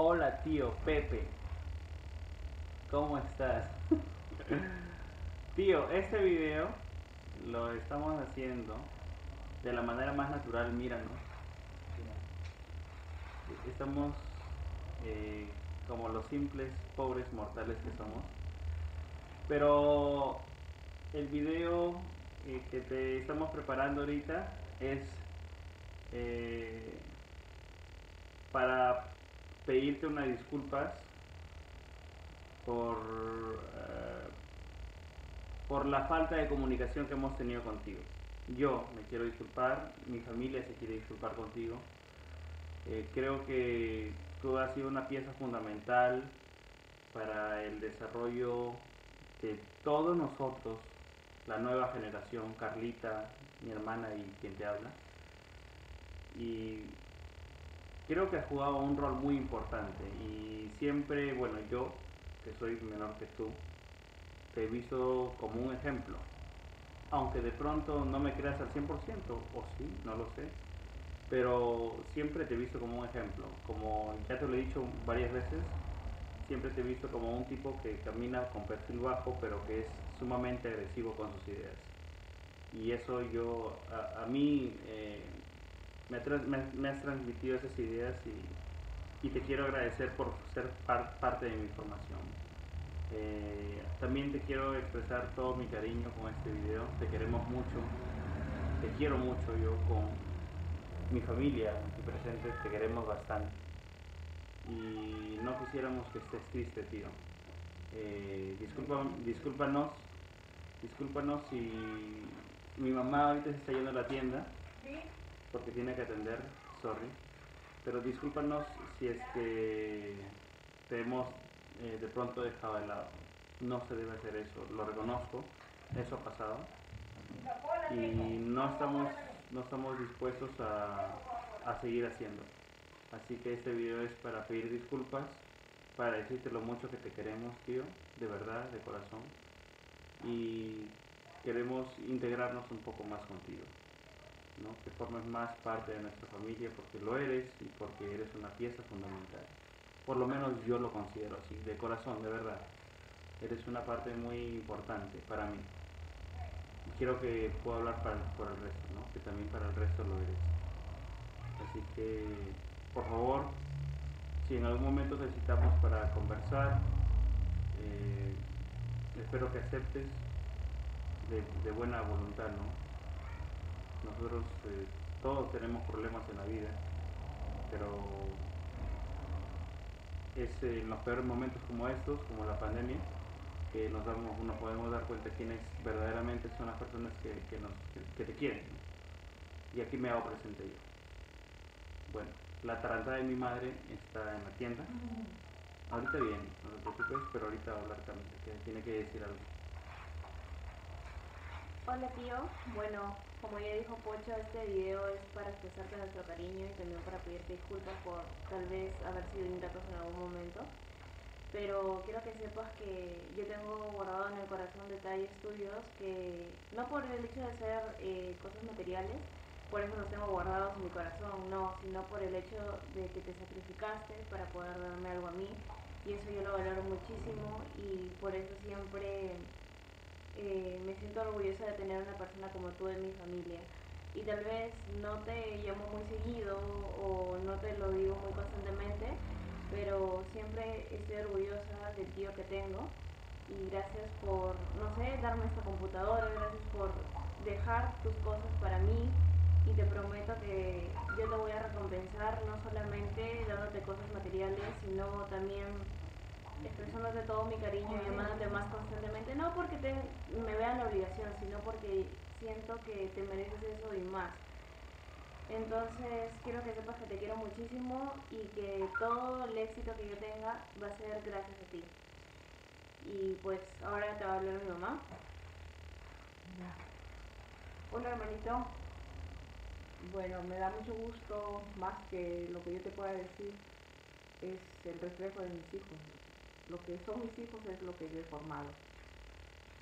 Hola tío Pepe, ¿cómo estás? tío, este video lo estamos haciendo de la manera más natural, míranos. Estamos eh, como los simples, pobres mortales que somos. Pero el video eh, que te estamos preparando ahorita es eh, para pedirte unas disculpas por, eh, por la falta de comunicación que hemos tenido contigo. Yo me quiero disculpar, mi familia se quiere disculpar contigo. Eh, creo que tú has sido una pieza fundamental para el desarrollo de todos nosotros, la nueva generación, Carlita, mi hermana y quien te habla. Y creo que has jugado un rol muy importante y siempre, bueno, yo, que soy menor que tú, te he visto como un ejemplo. Aunque de pronto no me creas al 100%, o sí, no lo sé, pero siempre te he visto como un ejemplo. Como ya te lo he dicho varias veces, siempre te he visto como un tipo que camina con perfil bajo, pero que es sumamente agresivo con sus ideas. Y eso yo, a, mí, eh, me, has transmitido esas ideas y, te quiero agradecer por ser parte de mi formación. Eh, también te quiero expresar todo mi cariño con este video, te queremos mucho, te quiero mucho yo con mi familia aquí presente, te queremos bastante. Y no quisiéramos que estés triste, tío. Eh, disculpa, discúlpanos, discúlpanos si mi mamá ahorita se está yendo a la tienda porque tiene que atender, sorry. Pero discúlpanos si es que te hemos eh, de pronto dejado de lado. No se debe hacer eso, lo reconozco, eso ha pasado. Y no estamos, no estamos dispuestos a, a seguir haciendo. Así que este video es para pedir disculpas, para decirte lo mucho que te queremos, tío, de verdad, de corazón. Y queremos integrarnos un poco más contigo que formes más parte de nuestra familia porque lo eres y porque eres una pieza fundamental. Por lo menos yo lo considero así, de corazón, de verdad. Eres una parte muy importante para mí. Y quiero que pueda hablar para, por el resto, ¿no? que también para el resto lo eres. Así que, por favor, si en algún momento necesitamos para conversar, eh, espero que aceptes de buena voluntad, ¿no? Nosotros eh, todos tenemos problemas en la vida, pero es en los peores momentos como estos, como la pandemia, que nos, damos, nos podemos dar cuenta quiénes verdaderamente son las personas que, nos, que, te quieren. Y aquí me hago presente yo. Bueno, la tarantada de mi madre está en la tienda. Ahorita viene, no te preocupes, pero ahorita va a hablar también, que tiene que decir algo. Hola tío, bueno, como ya dijo Pocho, este video es para expresarte nuestro cariño y también para pedirte disculpas por tal vez haber sido ingratos en algún momento. Pero quiero que sepas que yo tengo guardado en el corazón detalles tuyos que, no por el hecho de ser eh, cosas materiales, por eso los tengo guardados en mi corazón, no, sino por el hecho de que te sacrificaste para poder darme algo a mí. Y eso yo lo valoro muchísimo y por eso siempre eh, me siento orgullosa de tener una persona como tú en mi familia. Y tal vez no te llamo muy seguido o no te lo digo muy constantemente, pero siempre estoy orgullosa del tío que tengo. Y gracias por, no sé, darme esta computadora, gracias por dejar tus cosas para mí. Y te prometo que yo te voy a recompensar no solamente dándote cosas materiales, sino también expresándote todo mi cariño y llamándote más constantemente, no porque te, me vean la obligación, sino porque siento que te mereces eso y más. Entonces quiero que sepas que te quiero muchísimo y que todo el éxito que yo tenga va a ser gracias a ti. Y pues ahora te va a hablar mi mamá. Hola hermanito. Bueno, me da mucho gusto, más que lo que yo te pueda decir, es el reflejo de mis hijos lo que son mis hijos es lo que yo he formado.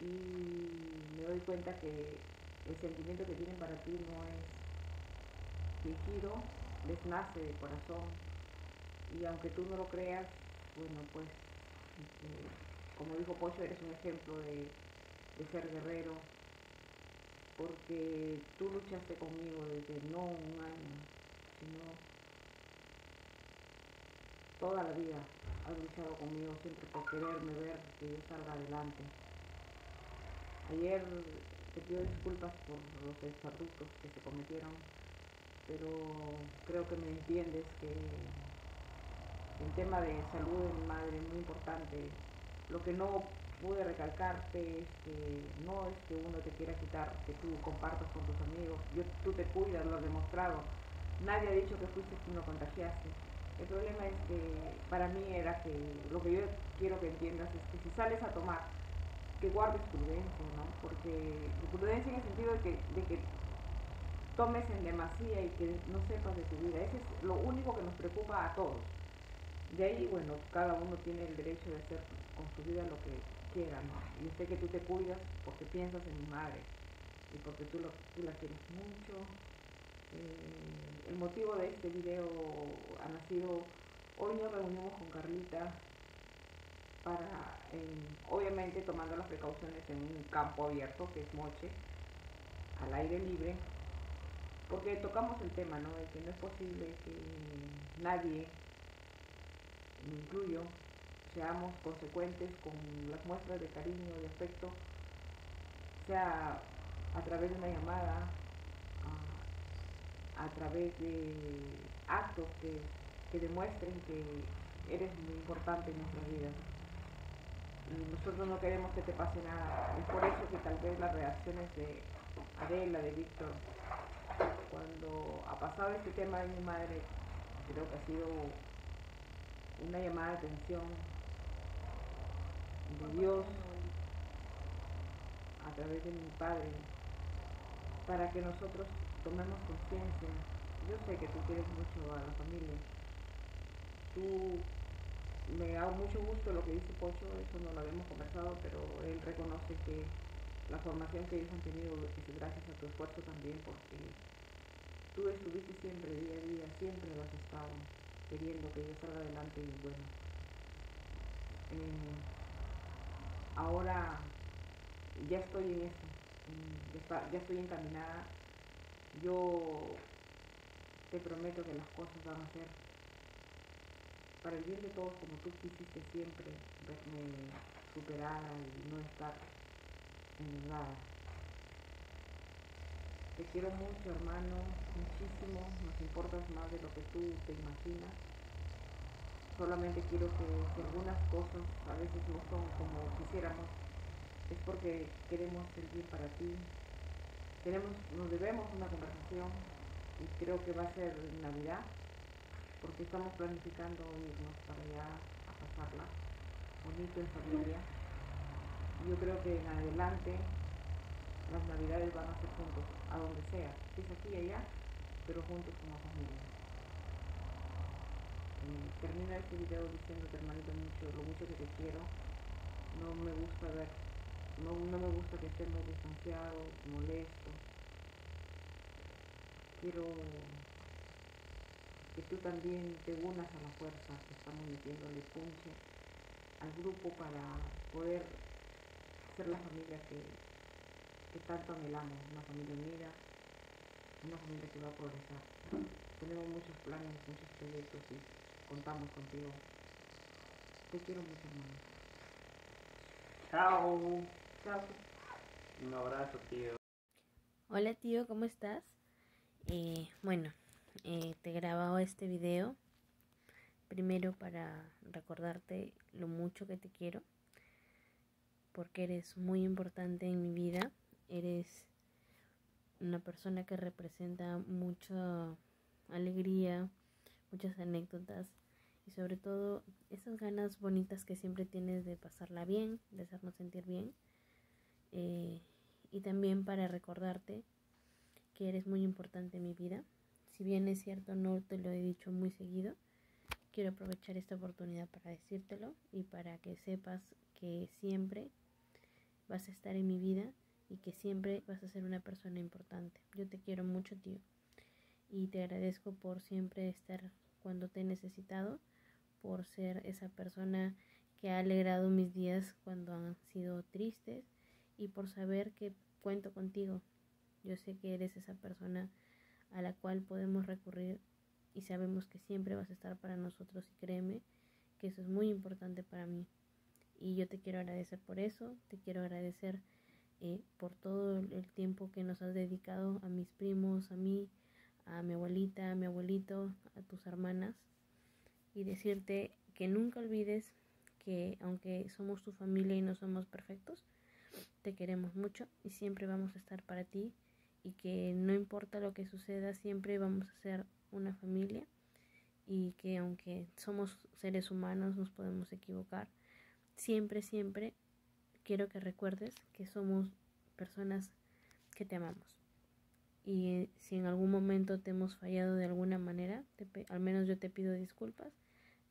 Y me doy cuenta que el sentimiento que tienen para ti no es fingido, les nace de corazón. Y aunque tú no lo creas, bueno, pues, este, como dijo Pocho, eres un ejemplo de, de ser guerrero, porque tú luchaste conmigo desde no un año, sino toda la vida has luchado conmigo siempre por quererme ver que yo salga adelante. Ayer te pido disculpas por los exabruptos que se cometieron, pero creo que me entiendes que el tema de salud de mi madre es muy importante. Lo que no pude recalcarte es que no es que uno te quiera quitar, que tú compartas con tus amigos. Yo, tú te cuidas, lo has demostrado. Nadie ha dicho que fuiste quien lo contagiaste. El problema es que para mí era que lo que yo quiero que entiendas es que si sales a tomar, que guardes prudencia, ¿no? Porque prudencia en el sentido de que, de que tomes en demasía y que no sepas de tu vida. Ese es lo único que nos preocupa a todos. De ahí, bueno, cada uno tiene el derecho de hacer con su vida lo que quiera, ¿no? Yo sé que tú te cuidas porque piensas en mi madre y porque tú, lo, tú la quieres mucho. Eh, el motivo de este video ha nacido, hoy nos reunimos con Carlita para, eh, obviamente tomando las precauciones en un campo abierto que es Moche, al aire libre, porque tocamos el tema, ¿no? De que no es posible que nadie, me incluyo, seamos consecuentes con las muestras de cariño y afecto, sea a través de una llamada, a, través de actos que, que, demuestren que eres muy importante en nuestras vidas. Nosotros no queremos que te pase nada. Es por eso que tal vez las reacciones de Adela, de Víctor, cuando ha pasado este tema de mi madre, creo que ha sido una llamada de atención de Dios a través de mi Padre para que nosotros tomemos conciencia. Yo sé que tú quieres mucho a la familia. Tú me da mucho gusto lo que dice Pocho, eso no lo habíamos conversado, pero él reconoce que la formación que ellos han tenido es gracias a tu esfuerzo también, porque tú estuviste siempre día a día, siempre lo has estado queriendo que yo salga adelante y bueno. Eh, ahora ya estoy en eso, ya, estoy encaminada. Yo te prometo que las cosas van a ser para el bien de todos como tú quisiste siempre verme superada y no estar en nada. Te quiero mucho hermano, muchísimo, nos importas más de lo que tú te imaginas solamente quiero que, algunas cosas a veces no son como quisiéramos, es porque queremos servir para ti. Tenemos, nos debemos una conversación y creo que va a ser Navidad, porque estamos planificando irnos para allá a pasarla bonito en familia. Yo creo que en adelante las navidades van a ser juntos, a donde sea, es aquí y allá, pero juntos como familia termina este video diciéndote hermanito mucho, lo mucho que te quiero. No me gusta ver, no, no me gusta que estemos distanciados, molestos. Quiero que tú también te unas a la fuerza que estamos metiéndole punche al grupo para poder ser la familia que, que tanto anhelamos, una familia unida, una familia que va a progresar. Tenemos muchos planes, muchos proyectos y contamos contigo. Te quiero mucho, hermano. Chao. Chao. Un abrazo, tío. Hola, tío, ¿cómo estás? Eh, bueno, eh, te he grabado este video primero para recordarte lo mucho que te quiero, porque eres muy importante en mi vida, eres una persona que representa mucha alegría, muchas anécdotas y sobre todo esas ganas bonitas que siempre tienes de pasarla bien, de hacernos sentir bien. Eh, y también para recordarte que eres muy importante en mi vida. Si bien es cierto, no te lo he dicho muy seguido, quiero aprovechar esta oportunidad para decírtelo y para que sepas que siempre vas a estar en mi vida y que siempre vas a ser una persona importante. Yo te quiero mucho, tío. Y te agradezco por siempre estar cuando te he necesitado por ser esa persona que ha alegrado mis días cuando han sido tristes y por saber que cuento contigo. Yo sé que eres esa persona a la cual podemos recurrir y sabemos que siempre vas a estar para nosotros y créeme que eso es muy importante para mí. Y yo te quiero agradecer por eso, te quiero agradecer eh, por todo el tiempo que nos has dedicado a mis primos, a mí, a mi abuelita, a mi abuelito, a tus hermanas y decirte que nunca olvides que aunque somos tu familia y no somos perfectos, te queremos mucho y siempre vamos a estar para ti y que no importa lo que suceda, siempre vamos a ser una familia y que aunque somos seres humanos nos podemos equivocar, siempre, siempre quiero que recuerdes que somos personas que te amamos. Y eh, si en algún momento te hemos fallado de alguna manera, al menos yo te pido disculpas,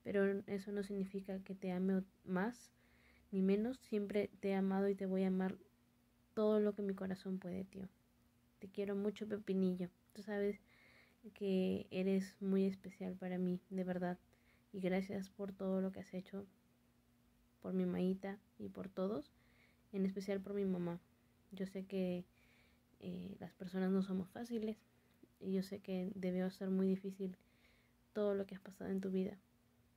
pero eso no significa que te ame más ni menos. Siempre te he amado y te voy a amar todo lo que mi corazón puede, tío. Te quiero mucho, Pepinillo. Tú sabes que eres muy especial para mí, de verdad. Y gracias por todo lo que has hecho, por mi maíta y por todos, en especial por mi mamá. Yo sé que eh, las personas no somos fáciles y yo sé que debió ser muy difícil todo lo que has pasado en tu vida,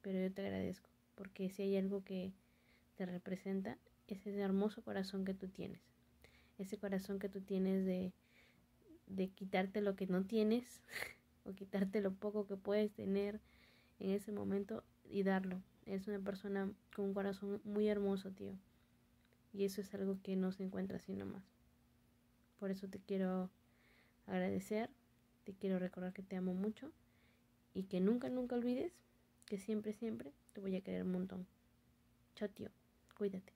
pero yo te agradezco porque si hay algo que te representa es ese hermoso corazón que tú tienes, ese corazón que tú tienes de, de quitarte lo que no tienes o quitarte lo poco que puedes tener en ese momento y darlo. Es una persona con un corazón muy hermoso, tío. Y eso es algo que no se encuentra así nomás. Por eso te quiero agradecer, te quiero recordar que te amo mucho y que nunca, nunca olvides que siempre, siempre te voy a querer un montón. Chao, tío. Cuídate.